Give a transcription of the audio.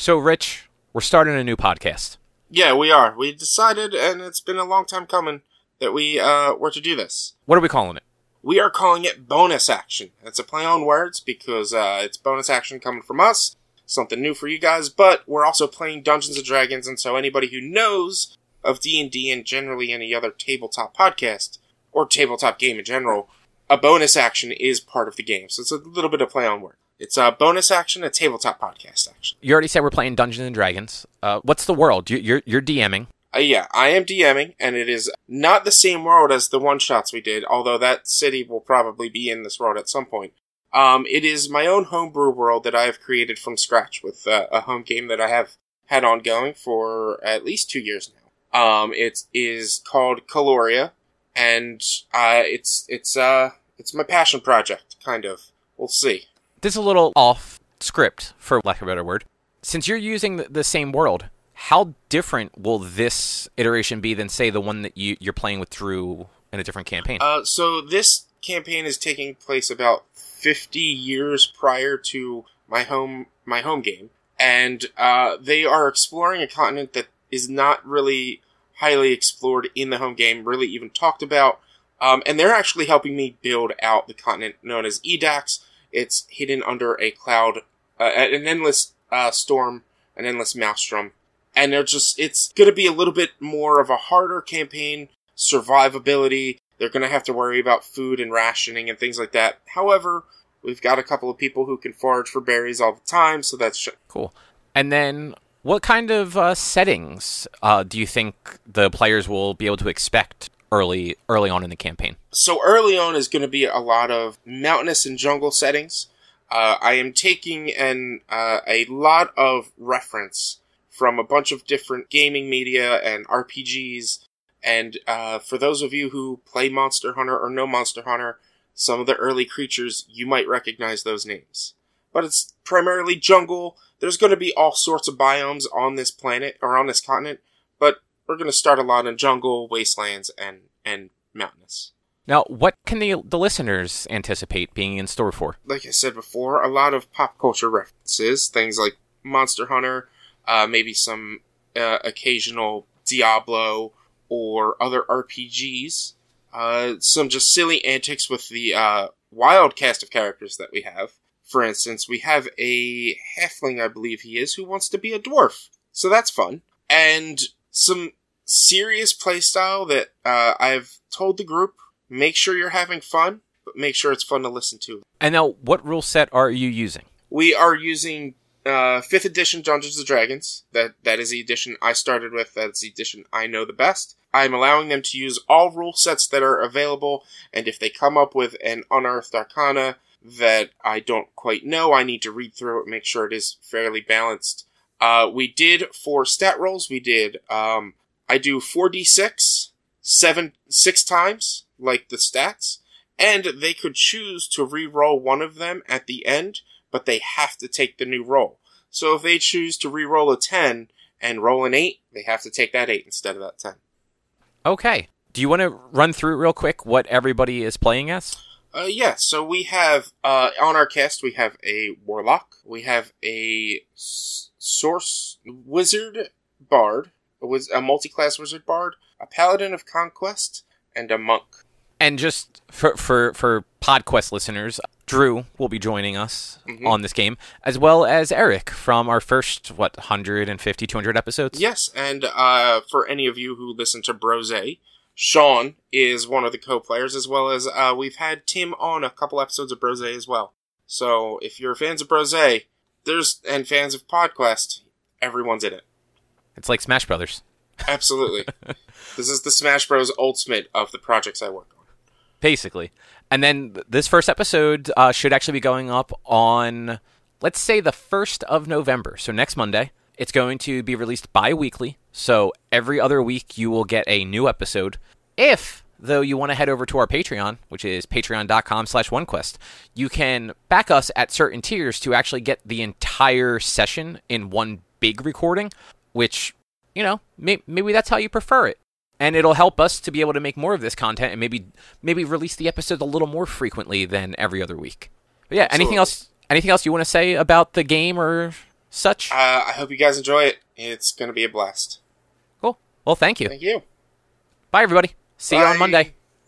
So, Rich, we're starting a new podcast. Yeah, we are. We decided, and it's been a long time coming, that we uh, were to do this. What are we calling it? We are calling it bonus action. It's a play on words because uh, it's bonus action coming from us, something new for you guys. But we're also playing Dungeons and Dragons, and so anybody who knows of D and D and generally any other tabletop podcast or tabletop game in general, a bonus action is part of the game. So it's a little bit of play on words. It's a bonus action, a tabletop podcast action. You already said we're playing Dungeons and Dragons. Uh, what's the world? You, you're you're DMing. Uh, yeah, I am DMing, and it is not the same world as the one shots we did, although that city will probably be in this world at some point. Um, it is my own homebrew world that I have created from scratch with uh, a home game that I have had ongoing for at least two years now. Um, it is called Caloria, and uh, it's it's uh it's my passion project, kind of. We'll see. This is a little off script, for lack of a better word. Since you're using the, same world, how different will this iteration be than, say, the one that you, you're playing with Drew in a different campaign? Uh, so this campaign is taking place about 50 years prior to my home my home game, and uh, they are exploring a continent that is not really highly explored in the home game, really even talked about. Um, and they're actually helping me build out the continent known as Edax. It's hidden under a cloud, uh, an endless uh, storm, an endless maelstrom, and they're just. It's going to be a little bit more of a harder campaign, survivability. They're going to have to worry about food and rationing and things like that. However, we've got a couple of people who can forage for berries all the time, so that's sh- cool. And then, what kind of uh, settings uh, do you think the players will be able to expect early early on in the campaign? So early on is going to be a lot of mountainous and jungle settings. Uh, I am taking an uh, a lot of reference from a bunch of different gaming media and RPGs. And uh, for those of you who play Monster Hunter or know Monster Hunter, some of the early creatures you might recognize those names. But it's primarily jungle. There's going to be all sorts of biomes on this planet or on this continent, but we're going to start a lot in jungle, wastelands, and and mountainous. Now, what can the the listeners anticipate being in store for? Like I said before, a lot of pop culture references, things like Monster Hunter, uh, maybe some uh, occasional Diablo or other RPGs, uh, some just silly antics with the uh, wild cast of characters that we have. For instance, we have a halfling, I believe he is, who wants to be a dwarf. So that's fun. And some serious playstyle that uh, I've told the group make sure you're having fun, but make sure it's fun to listen to. And now, what rule set are you using? We are using uh, fifth edition Dungeons and Dragons. That that is the edition I started with. That's the edition I know the best. I'm allowing them to use all rule sets that are available, and if they come up with an unearthed arcana that I don't quite know, I need to read through it, make sure it is fairly balanced. Uh, we did for stat rolls. We did. Um, I do four d six, seven six times like the stats, and they could choose to re-roll one of them at the end, but they have to take the new roll. So if they choose to re-roll a 10 and roll an 8, they have to take that 8 instead of that 10. Okay. Do you want to run through real quick what everybody is playing as? Uh, yeah, so we have, uh, on our cast, we have a warlock, we have a s- source wizard bard, a, wiz- a multi-class wizard bard, a paladin of conquest, and a monk. And just for for for PodQuest listeners, Drew will be joining us Mhm. on this game, as well as Eric from our first what 150 200 episodes. Yes, and uh, for any of you who listen to Brose, Sean is one of the co-players, as well as uh, we've had Tim on a couple episodes of Brose as well. So if you're fans of Brose, there's and fans of PodQuest, everyone's in it. It's like Smash Brothers. Absolutely, this is the Smash Bros. Ultimate of the projects I work on. basically. And then this first episode uh, should actually be going up on, let's say, the 1st of November. So next Monday. It's going to be released bi weekly. So every other week you will get a new episode. If, though, you want to head over to our Patreon, which is patreon.com slash OneQuest, you can back us at certain tiers to actually get the entire session in one big recording, which, you know, may- maybe that's how you prefer it and it'll help us to be able to make more of this content and maybe maybe release the episodes a little more frequently than every other week. But yeah, anything else? Anything else you want to say about the game or such. Uh, I hope you guys enjoy it. It's going to be a blast. cool. Well, thank you. Thank you. Bye, everybody. See you on Monday.